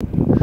you